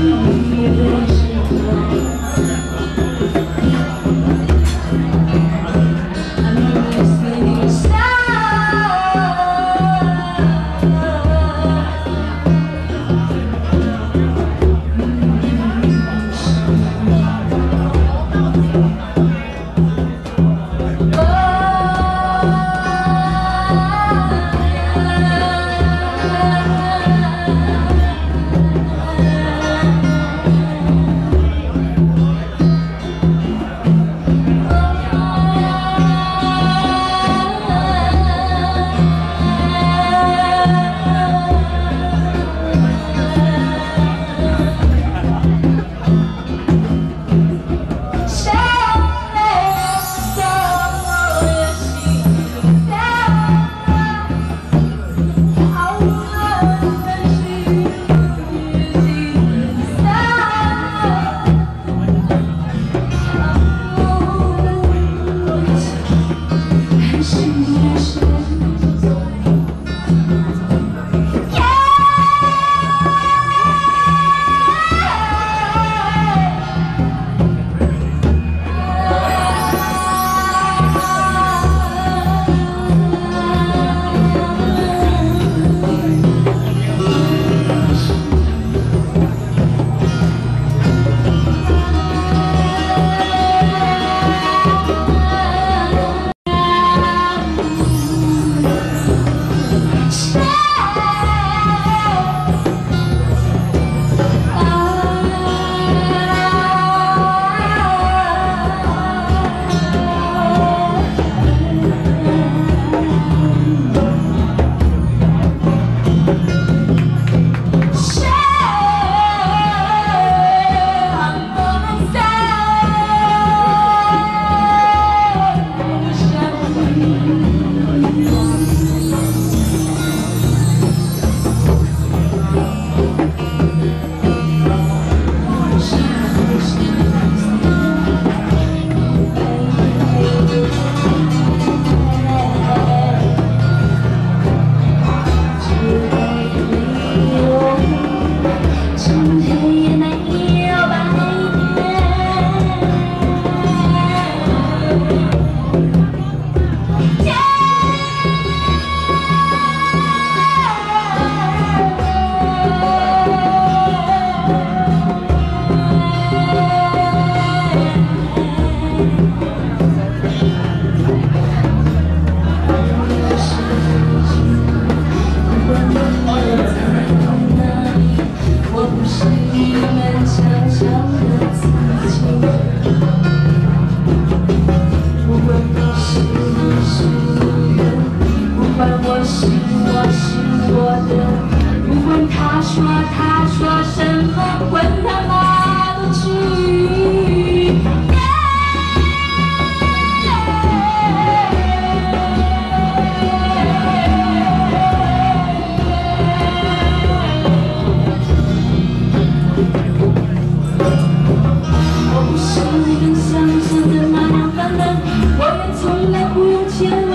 你也在是我是我的，不管他说他说什么，管他妈的去。我不是你们想象的那样泛滥，我也从来不用钱。